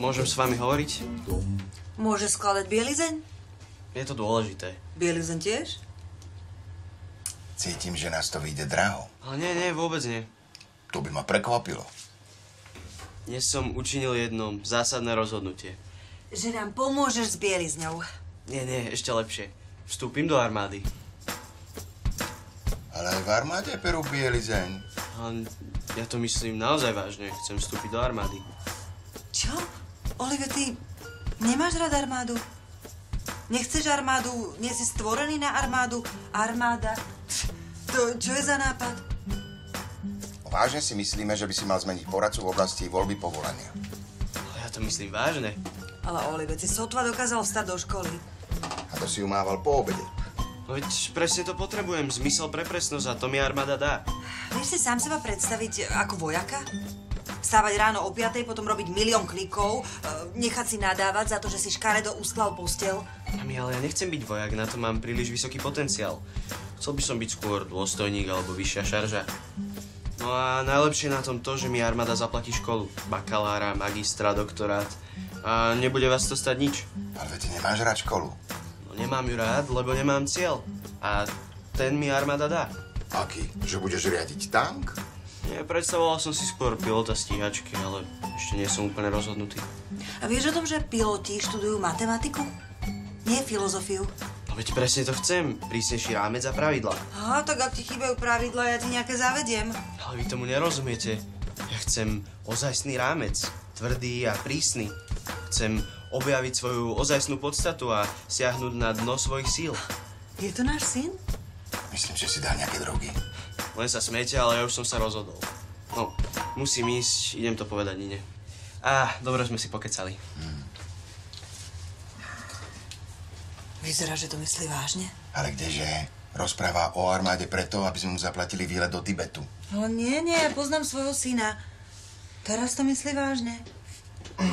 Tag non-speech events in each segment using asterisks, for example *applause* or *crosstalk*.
môžem s vami hovoriť? Môže skladať bielizeň? Je to dôležité. Bielizeň tiež? Cítim, že nás to vyjde draho. Ale nie, nie, vôbec nie. To by ma prekvapilo. Dnes som učinil jedno zásadné rozhodnutie. Že nám pomôžeš s bielizňou. Nie, nie, ešte lepšie. Vstúpim do armády. Ale aj v armáde perú bielizeň. Ja to myslím naozaj vážne. Chcem vstúpiť do armády. Čo? Olive, ty nemáš rád armádu? Nechceš armádu? Nie si stvorený na armádu? Armáda? To čo je za nápad? Vážne si myslíme, že by si mal zmeniť poradcu v oblasti voľby povolania. Ale ja to myslím vážne. Ale Olive, si sotva dokázal vstať do školy. A to si umával po obede. No veď presne to potrebujem. Zmysel pre presnosť a to mi armáda dá. Vieš si sám seba predstaviť ako vojaka? Vstávať ráno o 5, potom robiť milión klikov, e, nechať si nadávať za to, že si škaredo ustlal postel. Mami, ale ja nechcem byť vojak, na to mám príliš vysoký potenciál. Chcel by som byť skôr dôstojník alebo vyššia šarža. No a najlepšie na tom to, že mi armáda zaplatí školu. Bakalára, magistra, doktorát. A nebude vás to stať nič. Ale ty nemáš rád školu. No nemám ju rád, lebo nemám cieľ. A ten mi armáda dá. Aký? Že budeš riadiť tank? Nie, predstavoval som si skôr pilota stíhačky, ale ešte nie som úplne rozhodnutý. A vieš o tom, že piloti študujú matematiku? Nie filozofiu. No veď presne to chcem. Prísnejší rámec a pravidla. Aha, tak ak ti chýbajú pravidla, ja ti nejaké zavediem. Ale vy tomu nerozumiete. Ja chcem ozajstný rámec. Tvrdý a prísny. Chcem objaviť svoju ozajstnú podstatu a siahnuť na dno svojich síl. Je to náš syn? Myslím, že si dal nejaké drogy. Len sa smiete, ale ja už som sa rozhodol. No, musím ísť, idem to povedať Nine. Á, dobre sme si pokecali. Vyzerá, že to myslí vážne. Ale kdeže? Rozpráva o armáde preto, aby sme mu zaplatili výlet do Tibetu. No nie, nie, ja poznám svojho syna. Teraz to myslí vážne. *clears throat*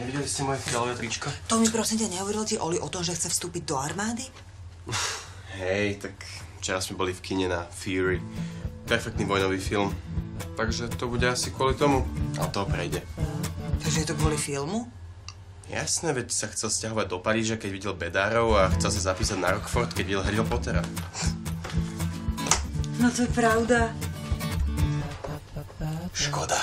Nevideli ste moje fialové tričko? To mi prosím ťa neuveril ti Oli o tom, že chce vstúpiť do armády? Hej, tak včera sme boli v kine na Fury. Perfektný vojnový film. Takže to bude asi kvôli tomu. Ale to prejde. Takže je to kvôli filmu? Jasné, veď sa chcel stiahovať do Paríža, keď videl Bedárov a chcel sa zapísať na Rockford, keď videl Harryho Pottera. No to je pravda. Škoda.